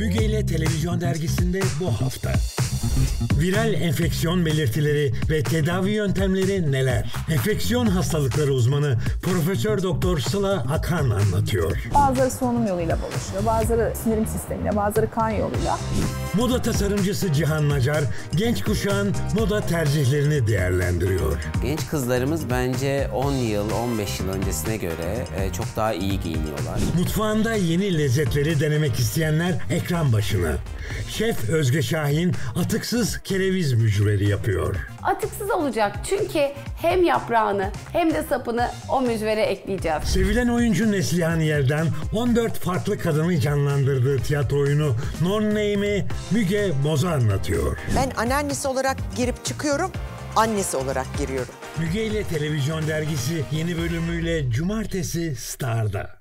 Müge ile Televizyon Dergisi'nde bu hafta. Viral enfeksiyon belirtileri ve tedavi yöntemleri neler? Enfeksiyon hastalıkları uzmanı Profesör Doktor Sıla Akan anlatıyor. Bazıları solunum yoluyla buluşuyor, bazıları sindirim sistemiyle, bazıları kan yoluyla. Moda tasarımcısı Cihan Nacar genç kuşağın moda tercihlerini değerlendiriyor. Genç kızlarımız bence 10 yıl, 15 yıl öncesine göre e, çok daha iyi giyiniyorlar. Mutfağında yeni lezzetleri denemek isteyenler ekran başına. Şef Özge Şahin atıksız kereviz mücveri yapıyor. Atıksız olacak çünkü hem yaprağını hem de sapını o mücvere ekleyeceğiz. Sevilen oyuncu Neslihan Yerden 14 farklı kadını canlandırdığı tiyatro oyunu Non Name'i Müge Boza anlatıyor. Ben anneannesi olarak girip çıkıyorum, annesi olarak giriyorum. Müge ile Televizyon Dergisi yeni bölümüyle Cumartesi Star'da.